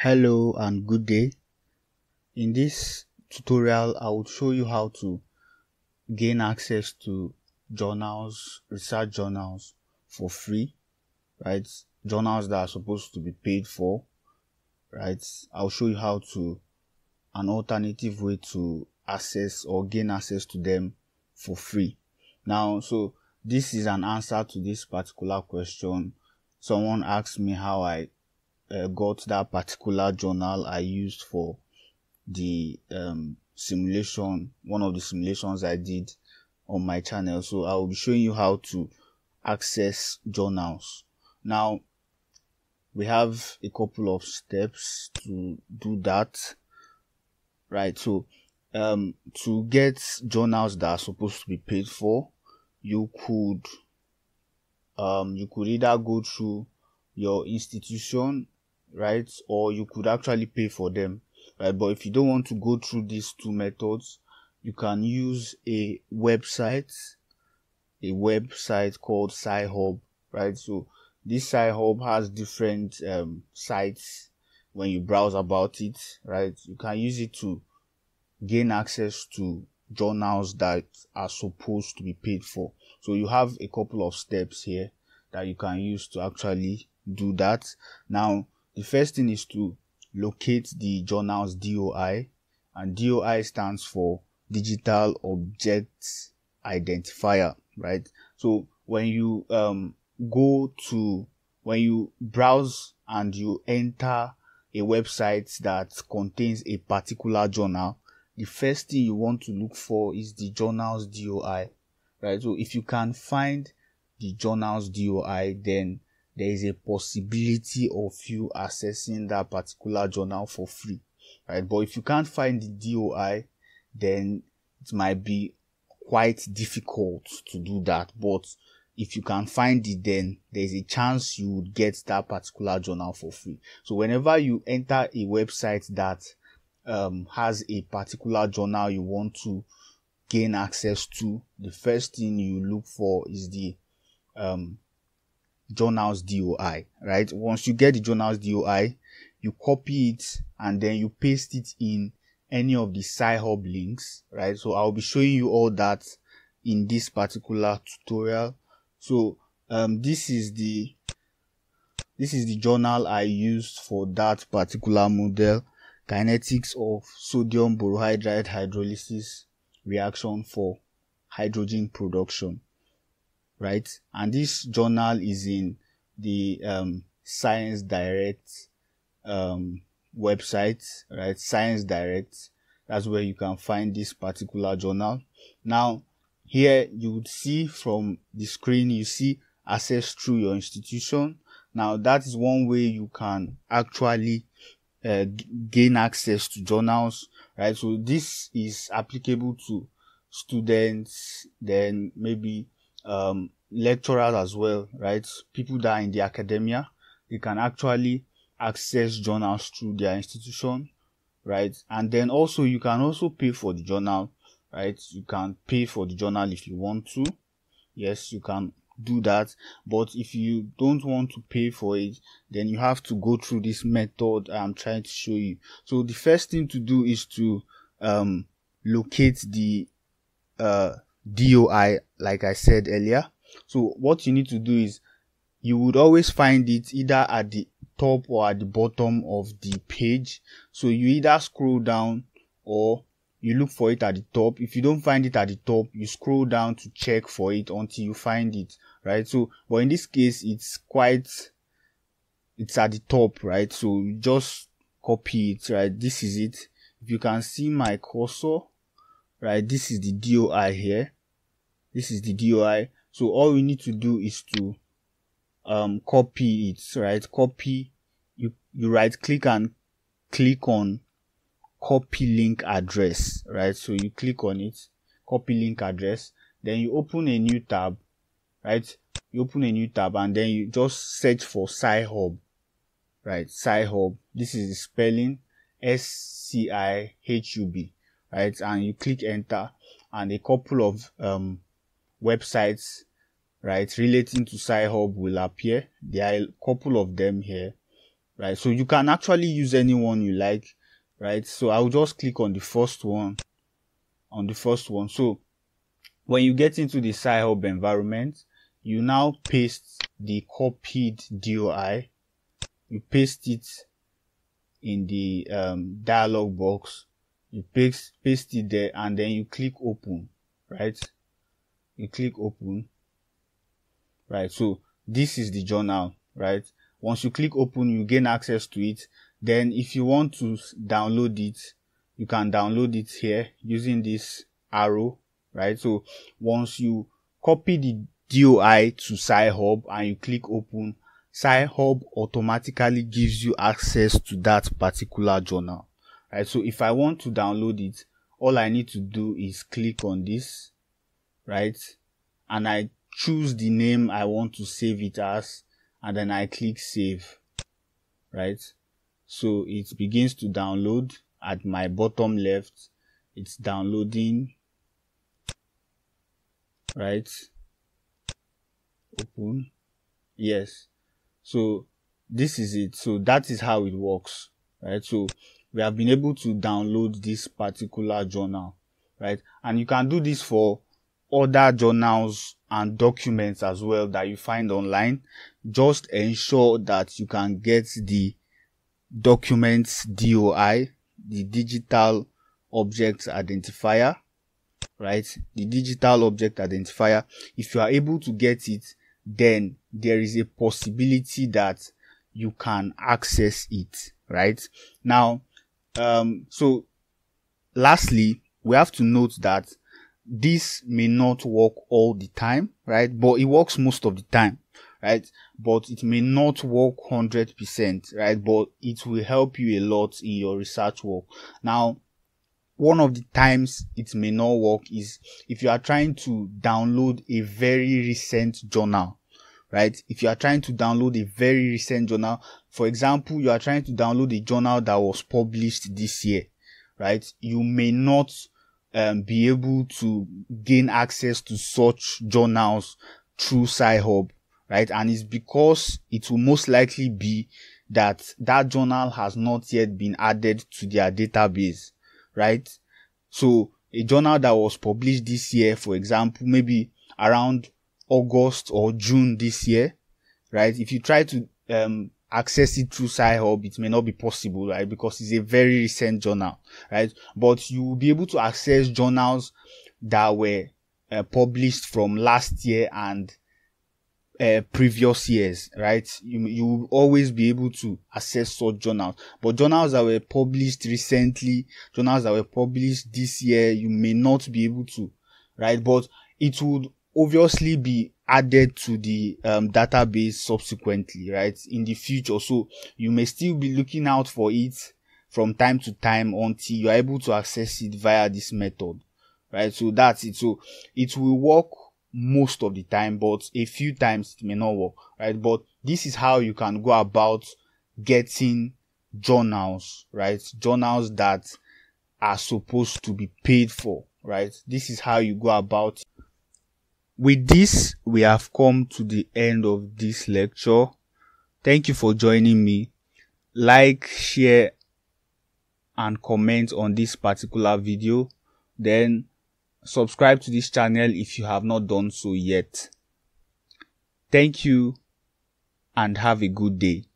Hello and good day. In this tutorial, I will show you how to gain access to journals, research journals for free, right? Journals that are supposed to be paid for, right? I'll show you how to an alternative way to access or gain access to them for free. Now, so this is an answer to this particular question. Someone asked me how I uh, got that particular journal I used for the um, simulation, one of the simulations I did on my channel. So I will be showing you how to access journals. Now, we have a couple of steps to do that. Right. So, um, to get journals that are supposed to be paid for, you could, um, you could either go through your institution right? Or you could actually pay for them, right? But if you don't want to go through these two methods, you can use a website, a website called Sci-Hub, right? So this Sci-Hub has different um, sites when you browse about it, right? You can use it to gain access to journals that are supposed to be paid for. So you have a couple of steps here that you can use to actually do that. Now, the first thing is to locate the journal's DOI and DOI stands for digital object identifier, right? So when you um, go to when you browse and you enter a website that contains a particular journal, the first thing you want to look for is the journal's DOI, right? So if you can find the journal's DOI, then there is a possibility of you accessing that particular journal for free, right? But if you can't find the DOI, then it might be quite difficult to do that. But if you can find it, then there's a chance you would get that particular journal for free. So whenever you enter a website that um, has a particular journal you want to gain access to, the first thing you look for is the um, journals DOI, right? Once you get the journals DOI, you copy it and then you paste it in any of the Sci-Hub links, right? So I'll be showing you all that in this particular tutorial. So um, this is the this is the journal I used for that particular model, kinetics of sodium borohydride hydrolysis reaction for hydrogen production right? And this journal is in the um, Science Direct um, website, right? Science Direct. That's where you can find this particular journal. Now, here you would see from the screen, you see access through your institution. Now, that is one way you can actually uh, gain access to journals, right? So this is applicable to students, then maybe um, lecturers as well, right? People that are in the academia, they can actually access journals through their institution, right? And then also you can also pay for the journal, right? You can pay for the journal if you want to. Yes, you can do that. But if you don't want to pay for it, then you have to go through this method I'm trying to show you. So the first thing to do is to um, locate the uh, DOI, like I said earlier. So what you need to do is you would always find it either at the top or at the bottom of the page. So you either scroll down or you look for it at the top. If you don't find it at the top, you scroll down to check for it until you find it, right? So, but in this case, it's quite, it's at the top, right? So you just copy it, right? This is it. If you can see my cursor, right? This is the DOI here. This is the DOI. So all we need to do is to um, copy it, right? Copy, you, you right click and click on copy link address, right? So you click on it, copy link address, then you open a new tab, right? You open a new tab and then you just search for Sci-Hub, right? Sci-Hub. This is the spelling S-C-I-H-U-B, right? And you click enter and a couple of um, websites, right, relating to Sci-Hub will appear. There are a couple of them here, right? So you can actually use any one you like, right? So I'll just click on the first one, on the first one. So when you get into the Sci-Hub environment, you now paste the copied DOI, you paste it in the um, dialog box, you paste, paste it there and then you click open, right? You click open, right? So this is the journal, right? Once you click open, you gain access to it. Then if you want to download it, you can download it here using this arrow, right? So once you copy the DOI to Sci-Hub and you click open, Sci-Hub automatically gives you access to that particular journal, right? So if I want to download it, all I need to do is click on this, right? And I choose the name I want to save it as and then I click save, right? So it begins to download at my bottom left. It's downloading, right? Open. Yes. So this is it. So that is how it works, right? So we have been able to download this particular journal, right? And you can do this for other journals and documents as well that you find online. Just ensure that you can get the documents DOI, the digital object identifier, right? The digital object identifier. If you are able to get it, then there is a possibility that you can access it, right? Now, um, so lastly, we have to note that this may not work all the time, right? But it works most of the time, right? But it may not work 100%, right? But it will help you a lot in your research work. Now, one of the times it may not work is if you are trying to download a very recent journal, right? If you are trying to download a very recent journal, for example, you are trying to download a journal that was published this year, right? You may not um, be able to gain access to such journals through Sci-Hub, right? And it's because it will most likely be that that journal has not yet been added to their database, right? So a journal that was published this year, for example, maybe around August or June this year, right? If you try to um, access it through Sci-Hub, it may not be possible, right? Because it's a very recent journal, right? But you will be able to access journals that were uh, published from last year and uh, previous years, right? You, you will always be able to access such journals. But journals that were published recently, journals that were published this year, you may not be able to, right? But it would obviously be added to the um, database subsequently, right? In the future. So you may still be looking out for it from time to time until you're able to access it via this method, right? So that's it. So it will work most of the time, but a few times it may not work, right? But this is how you can go about getting journals, right? Journals that are supposed to be paid for, right? This is how you go about. With this, we have come to the end of this lecture. Thank you for joining me. Like, share, and comment on this particular video. Then subscribe to this channel if you have not done so yet. Thank you and have a good day.